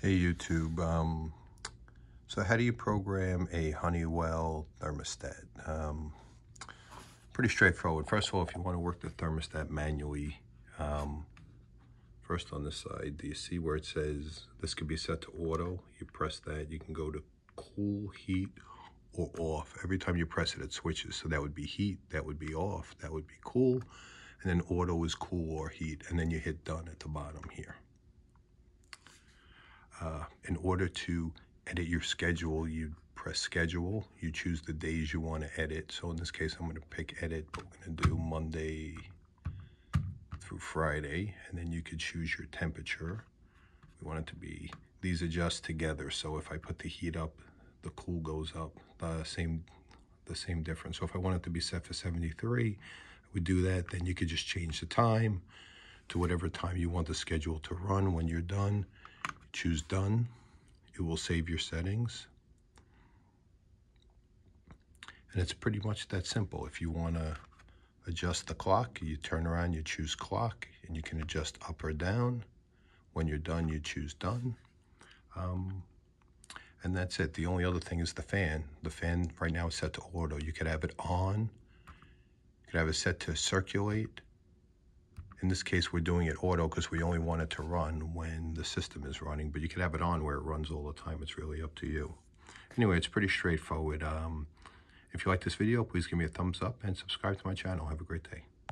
Hey YouTube, um, so how do you program a Honeywell thermostat? Um, pretty straightforward. First of all, if you want to work the thermostat manually, um, first on this side, do you see where it says this could be set to auto? You press that, you can go to cool, heat, or off. Every time you press it, it switches. So that would be heat, that would be off, that would be cool, and then auto is cool or heat, and then you hit done at the bottom here uh, in order to edit your schedule, you press schedule, you choose the days you want to edit. So in this case, I'm going to pick edit, but we're going to do Monday through Friday, and then you could choose your temperature. We want it to be, these adjust together. So if I put the heat up, the cool goes up, the same, the same difference. So if I want it to be set for 73, we do that. Then you could just change the time to whatever time you want the schedule to run when you're done. Choose Done. It will save your settings. And it's pretty much that simple. If you want to adjust the clock, you turn around, you choose clock, and you can adjust up or down. When you're done, you choose done. Um, and that's it. The only other thing is the fan. The fan right now is set to auto. You could have it on. You could have it set to circulate. In this case, we're doing it auto because we only want it to run when the system is running, but you can have it on where it runs all the time. It's really up to you. Anyway, it's pretty straightforward. Um, if you like this video, please give me a thumbs up and subscribe to my channel. Have a great day.